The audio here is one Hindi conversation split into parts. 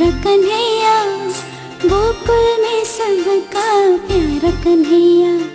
कन्हैया गोकुल में सबका प्यारा कन्हैया।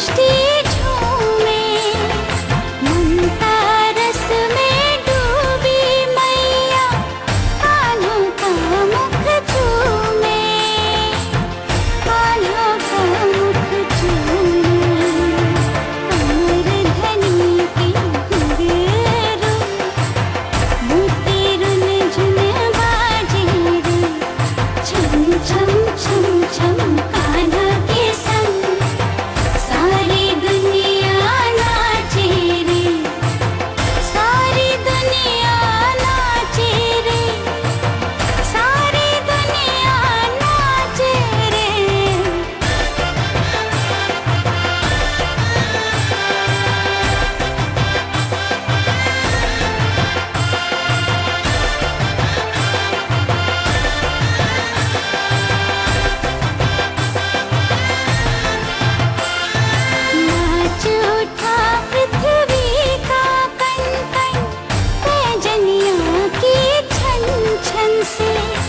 বৃষ্টি Christmas.